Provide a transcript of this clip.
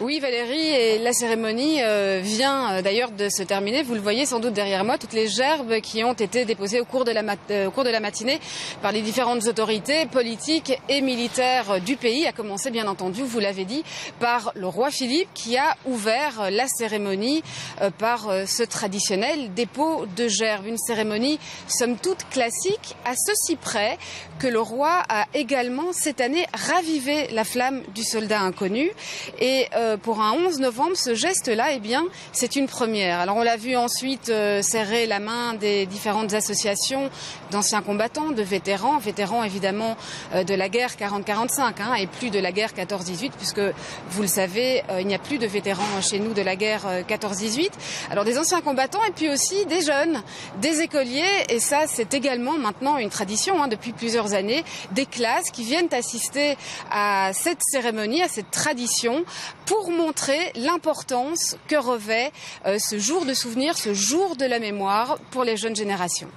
Oui, Valérie, et la cérémonie euh, vient euh, d'ailleurs de se terminer. Vous le voyez sans doute derrière moi, toutes les gerbes qui ont été déposées au cours de la, euh, au cours de la matinée par les différentes autorités politiques et militaires du pays, a commencé bien entendu, vous l'avez dit, par le roi Philippe qui a ouvert la cérémonie par ce traditionnel dépôt de gerbes. Une cérémonie somme toute classique, à ceci près que le roi a également cette année ravivé la flamme du soldat inconnu. Et euh, pour un 11 novembre, ce geste-là, eh bien, c'est une première. Alors on l'a vu ensuite euh, serrer la main des différentes associations d'anciens combattants, de vétérans, vétérans évidemment euh, de la guerre 40-45 hein, et plus de la guerre 14-18, puisque vous le savez, il n'y a plus de vétérans chez nous de la guerre 14-18. Alors des anciens combattants et puis aussi des jeunes, des écoliers, et ça c'est également maintenant une tradition hein, depuis plusieurs années, des classes qui viennent assister à cette cérémonie, à cette tradition, pour montrer l'importance que revêt euh, ce jour de souvenir, ce jour de la mémoire pour les jeunes générations.